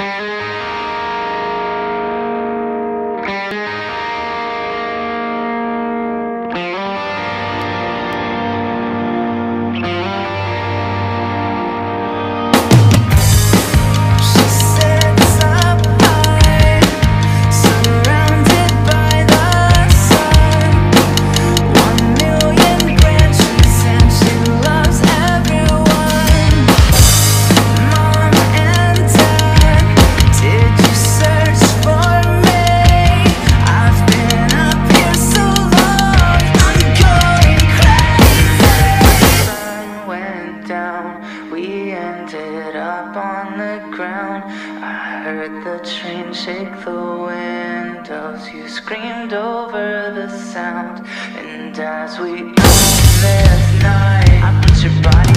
She we ended up on the ground. I heard the train shake the windows. You screamed over the sound, and as we own this night, I put your body